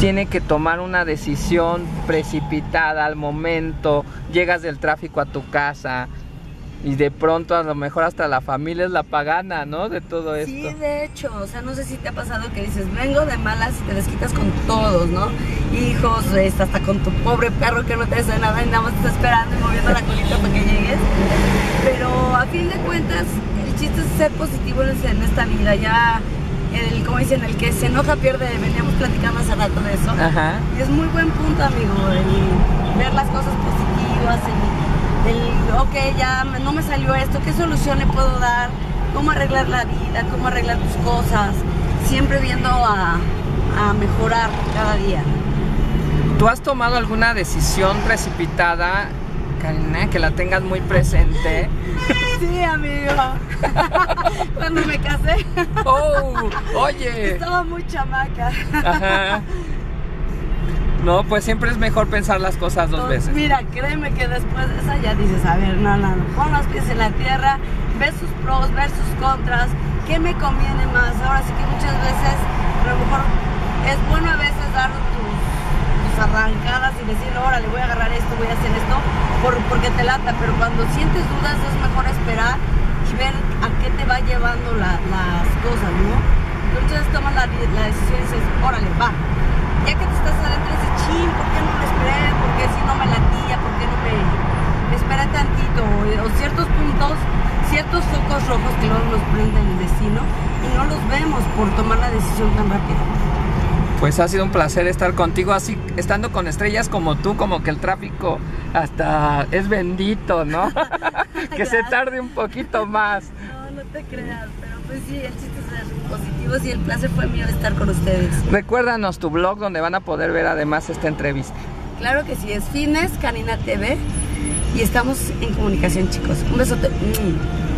tiene que tomar una decisión precipitada al momento, llegas del tráfico a tu casa y de pronto a lo mejor hasta la familia es la pagana, ¿no? De todo esto. Sí, de hecho, o sea, no sé si te ha pasado que dices, vengo de malas y te desquitas con todos, ¿no? Hijos, hasta con tu pobre perro que no te hace nada y nada más te está esperando y moviendo la colita para que llegues. Pero a fin de cuentas, el chiste es ser positivo en esta vida, ya el, como dicen, el que se enoja pierde, veníamos platicando hace rato de eso. Ajá. Y es muy buen punto, amigo, el ver las cosas positivas, el, el, ok, ya no me salió esto, ¿qué solución le puedo dar? ¿Cómo arreglar la vida? ¿Cómo arreglar tus cosas? Siempre viendo a, a mejorar cada día. ¿Tú has tomado alguna decisión precipitada, Karina, que la tengas muy presente? Sí, amigo. Cuando me casé. Oh, oye. Estaba muy chamaca. Ajá. No, pues siempre es mejor pensar las cosas dos veces. Mira, créeme que después de esa ya dices, a ver, no, no, no, pon los pies en la tierra, ves sus pros, ves sus contras, ¿qué me conviene más? Ahora sí que muchas veces, a lo mejor es bueno a veces dar tus, tus arrancadas y decir, órale, voy a agarrar esto, voy a hacer esto, por, porque te lata, pero cuando sientes dudas es mejor esperar y ver a qué te va llevando la, las cosas, ¿no? Entonces tomas la, decisión y dices, órale, va. Ya que te estás adentro, dices, chin, ¿por qué no lo esperé? ¿Por qué si no me latía? ¿Por qué no me, me esperé tantito? O ciertos puntos, ciertos focos rojos que luego nos prenden el destino y no los vemos por tomar la decisión tan rápido. Pues ha sido un placer estar contigo, así estando con estrellas como tú, como que el tráfico hasta es bendito, ¿no? que se tarde un poquito más. No, no te creas, pero pues sí, el chiste es ser positivos y el placer fue mío estar con ustedes. Recuérdanos tu blog donde van a poder ver además esta entrevista. Claro que sí, es Fitness Canina TV y estamos en comunicación, chicos. Un besote. Mm.